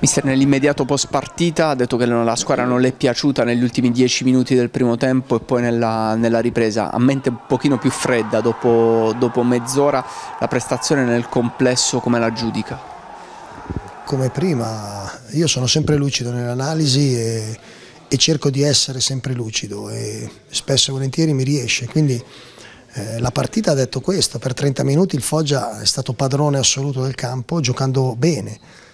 Mister, nell'immediato post partita ha detto che la squadra non le è piaciuta negli ultimi dieci minuti del primo tempo e poi nella, nella ripresa, a mente un pochino più fredda dopo, dopo mezz'ora, la prestazione nel complesso come la giudica? Come prima, io sono sempre lucido nell'analisi e, e, cerco di essere sempre lucido e spesso e volentieri mi riesce, quindi eh, la partita ha detto questo, per 30 minuti il Foggia è stato padrone assoluto del campo giocando bene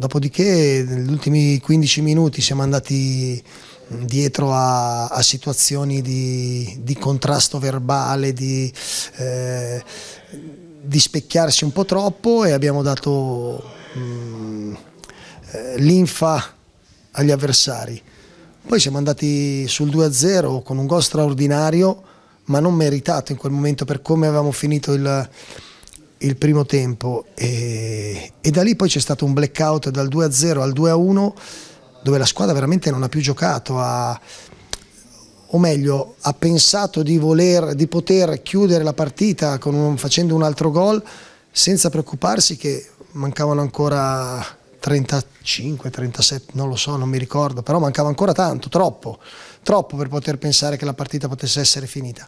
Dopodiché negli ultimi 15 minuti siamo andati dietro a, a situazioni di, di, contrasto verbale, di, eh, di, specchiarsi un po' troppo e abbiamo dato mm, eh, linfa agli avversari. Poi siamo andati sul 2-0 con un gol straordinario, ma non meritato in quel momento per come avevamo finito il, il primo tempo e, e da lì poi c'è stato un blackout dal 2-0 al 2-1 dove la squadra veramente non ha più giocato, ha, o meglio ha pensato di, voler, di poter chiudere la partita un, facendo un altro gol senza preoccuparsi che mancavano ancora 35, 37, non lo so, non mi ricordo, però mancava ancora tanto, troppo, troppo per poter pensare che la partita potesse essere finita.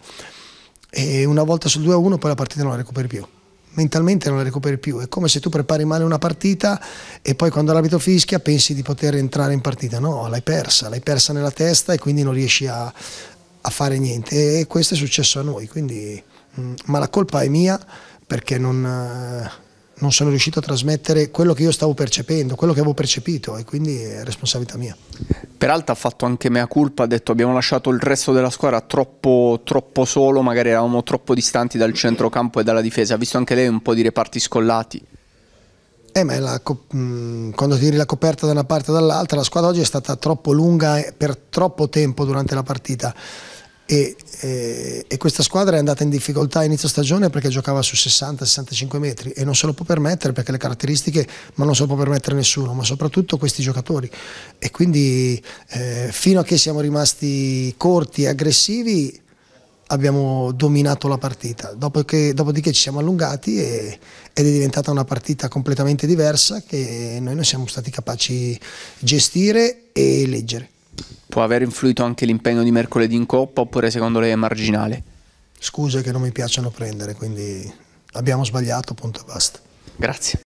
E una volta sul 2-1 poi la partita non la recuperi più mentalmente non la recuperi più. È come se tu prepari male una partita e poi quando l'arbitro fischia pensi di poter entrare in partita. No, l'hai persa, l'hai persa nella testa e quindi non riesci a, a fare niente. E questo è successo a noi, quindi, mh, mm, ma la colpa è mia perché non, eh, non sono riuscito a trasmettere quello che io stavo percependo, quello che avevo percepito e quindi è responsabilità mia. Peraltro ha fatto anche mea culpa, ha detto abbiamo lasciato il resto della squadra troppo, troppo solo, magari eravamo troppo distanti dal centrocampo e dalla difesa, ha visto anche lei un po' di reparti scollati. Eh, ma la, mm, quando tiri la coperta da una parte o dall'altra, la squadra oggi è stata troppo lunga per troppo tempo durante la partita e, e, e, questa squadra è andata in difficoltà a inizio stagione perché giocava su 60-65 metri e non se lo può permettere perché le caratteristiche, ma non se lo può permettere nessuno, ma soprattutto questi giocatori. E quindi eh, fino a che siamo rimasti corti e aggressivi abbiamo dominato la partita, dopodiché, dopodiché ci siamo allungati e, ed è diventata una partita completamente diversa che noi non siamo stati capaci di gestire e leggere. Può aver influito anche l'impegno di mercoledì in Coppa oppure secondo lei è marginale? Scuse che non mi piacciono prendere, quindi abbiamo sbagliato, punto e basta. Grazie.